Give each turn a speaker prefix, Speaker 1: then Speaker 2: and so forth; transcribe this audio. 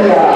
Speaker 1: Yeah.